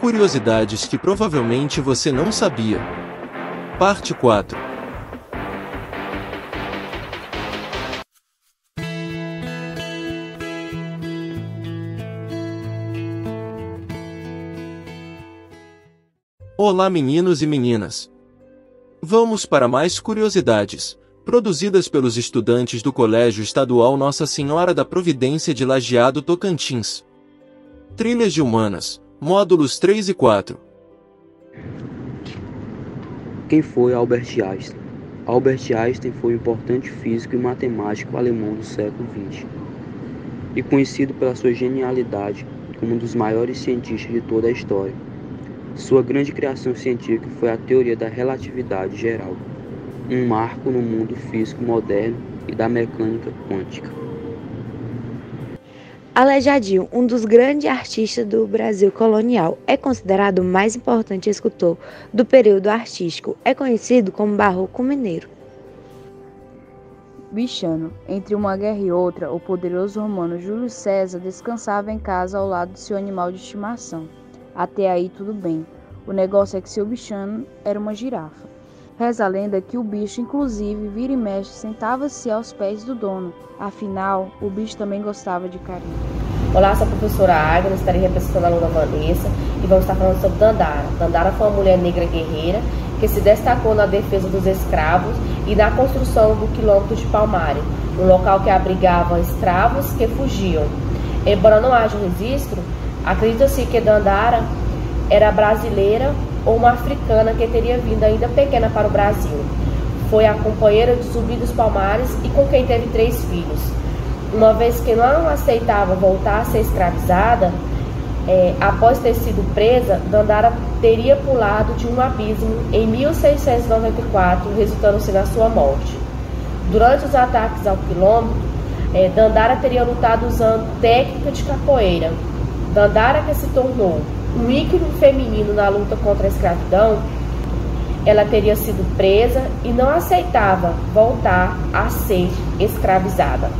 Curiosidades que provavelmente você não sabia. Parte 4 Olá, meninos e meninas! Vamos para mais curiosidades, produzidas pelos estudantes do Colégio Estadual Nossa Senhora da Providência de Lajeado Tocantins. Trilhas de Humanas, módulos 3 e 4. Quem foi Albert Einstein? Albert Einstein foi um importante físico e matemático alemão do século XX e conhecido pela sua genialidade como um dos maiores cientistas de toda a história. Sua grande criação científica foi a teoria da relatividade geral, um marco no mundo físico moderno e da mecânica quântica. Aleijadinho, um dos grandes artistas do Brasil colonial, é considerado o mais importante escultor do período artístico. É conhecido como Barroco Mineiro. Bichano, entre uma guerra e outra, o poderoso romano Júlio César descansava em casa ao lado de seu animal de estimação. Até aí tudo bem. O negócio é que seu bichano era uma girafa. Reza a lenda que o bicho, inclusive, vira e mexe, sentava-se aos pés do dono. Afinal, o bicho também gostava de carinho. Olá, sou a professora Agnes, estarei representando a aluna Vanessa e vamos estar falando sobre Dandara. Dandara foi uma mulher negra guerreira que se destacou na defesa dos escravos e na construção do quilômetro de Palmares, um local que abrigava escravos que fugiam. Embora não haja registro, Acredita-se que Dandara era brasileira ou uma africana que teria vindo ainda pequena para o Brasil. Foi a companheira de Zumbi dos Palmares e com quem teve três filhos. Uma vez que não aceitava voltar a ser escravizada, é, após ter sido presa, Dandara teria pulado de um abismo em 1694, resultando-se na sua morte. Durante os ataques ao quilômetro, é, Dandara teria lutado usando técnica de capoeira, Dandara, que se tornou um ícone feminino na luta contra a escravidão, ela teria sido presa e não aceitava voltar a ser escravizada.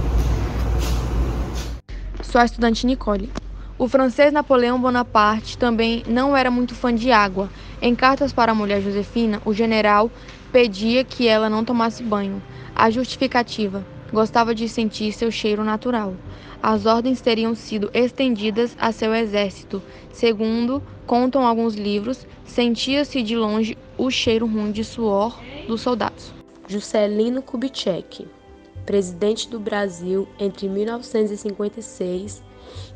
Sou a estudante Nicole. O francês Napoleão Bonaparte também não era muito fã de água. Em cartas para a mulher Josefina, o general pedia que ela não tomasse banho. A justificativa: gostava de sentir seu cheiro natural as ordens teriam sido estendidas a seu exército. Segundo contam alguns livros, sentia-se de longe o cheiro ruim de suor dos soldados. Juscelino Kubitschek, presidente do Brasil entre 1956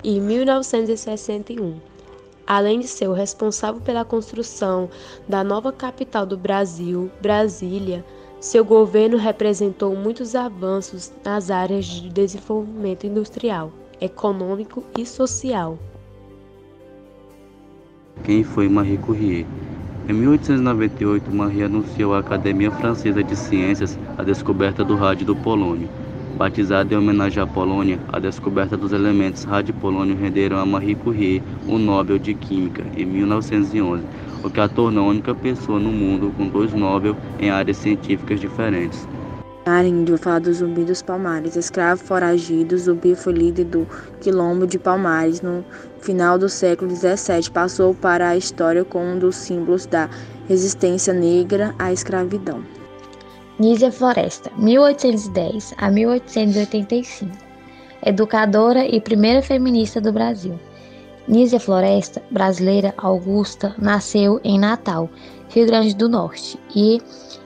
e 1961. Além de ser o responsável pela construção da nova capital do Brasil, Brasília, seu governo representou muitos avanços nas áreas de desenvolvimento industrial, econômico e social. Quem foi Marie Curie? Em 1898, Marie anunciou à Academia Francesa de Ciências a descoberta do rádio do polônio. Batizada em homenagem à Polônia, a descoberta dos elementos rádio-polônio renderam a Marie Curie o Nobel de Química em 1911 o que a tornou a única pessoa no mundo com dois Nobel em áreas científicas diferentes. Índio fala do Zumbi dos Palmares. Escravo foragido, Zumbi foi líder do Quilombo de Palmares. No final do século XVII, passou para a história como um dos símbolos da resistência negra à escravidão. Nízia Floresta, 1810 a 1885. Educadora e primeira feminista do Brasil. Nízia Floresta, brasileira Augusta, nasceu em Natal, Rio Grande do Norte, e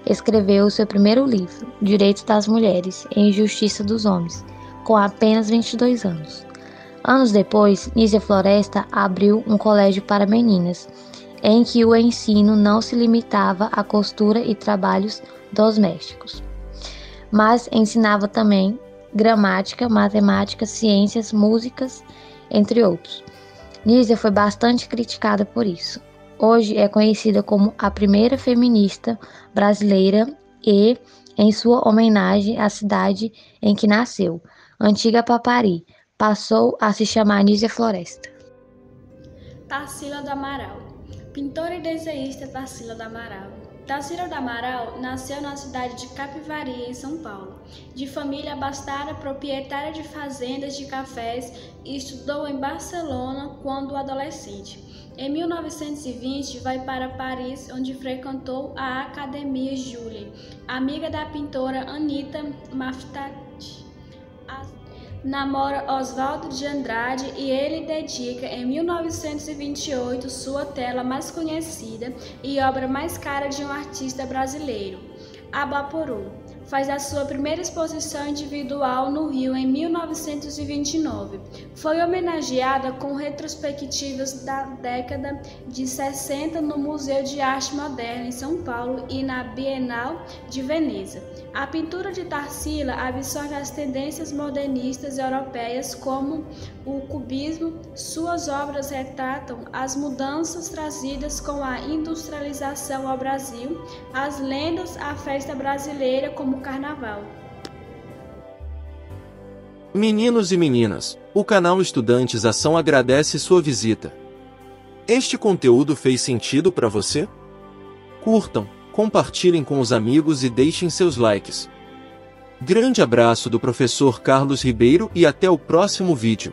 escreveu seu primeiro livro, Direitos das Mulheres e Injustiça dos Homens, com apenas 22 anos. Anos depois, Nízia Floresta abriu um colégio para meninas, em que o ensino não se limitava à costura e trabalhos domésticos, mas ensinava também gramática, matemática, ciências, músicas, entre outros. Nízia foi bastante criticada por isso. Hoje é conhecida como a primeira feminista brasileira e, em sua homenagem à cidade em que nasceu, Antiga Papari, passou a se chamar Nízia Floresta. Tarsila do Amaral Pintora e desenhista Tarsila do Amaral Tarsila do Amaral nasceu na cidade de Capivari, em São Paulo. De família abastada, proprietária de fazendas de cafés, estudou em Barcelona quando adolescente. Em 1920, vai para Paris, onde frequentou a Academia Julie, amiga da pintora Anita Maftati. Namora Oswaldo de Andrade e ele dedica em 1928 sua tela mais conhecida e obra mais cara de um artista brasileiro, Abaporu faz a sua primeira exposição individual no Rio em 1929. Foi homenageada com retrospectivas da década de 60 no Museu de Arte Moderna em São Paulo e na Bienal de Veneza. A pintura de Tarsila absorve as tendências modernistas europeias como o cubismo. Suas obras retratam as mudanças trazidas com a industrialização ao Brasil, as lendas, a festa brasileira como carnaval. Meninos e meninas, o canal Estudantes Ação agradece sua visita. Este conteúdo fez sentido para você? Curtam, compartilhem com os amigos e deixem seus likes. Grande abraço do professor Carlos Ribeiro e até o próximo vídeo.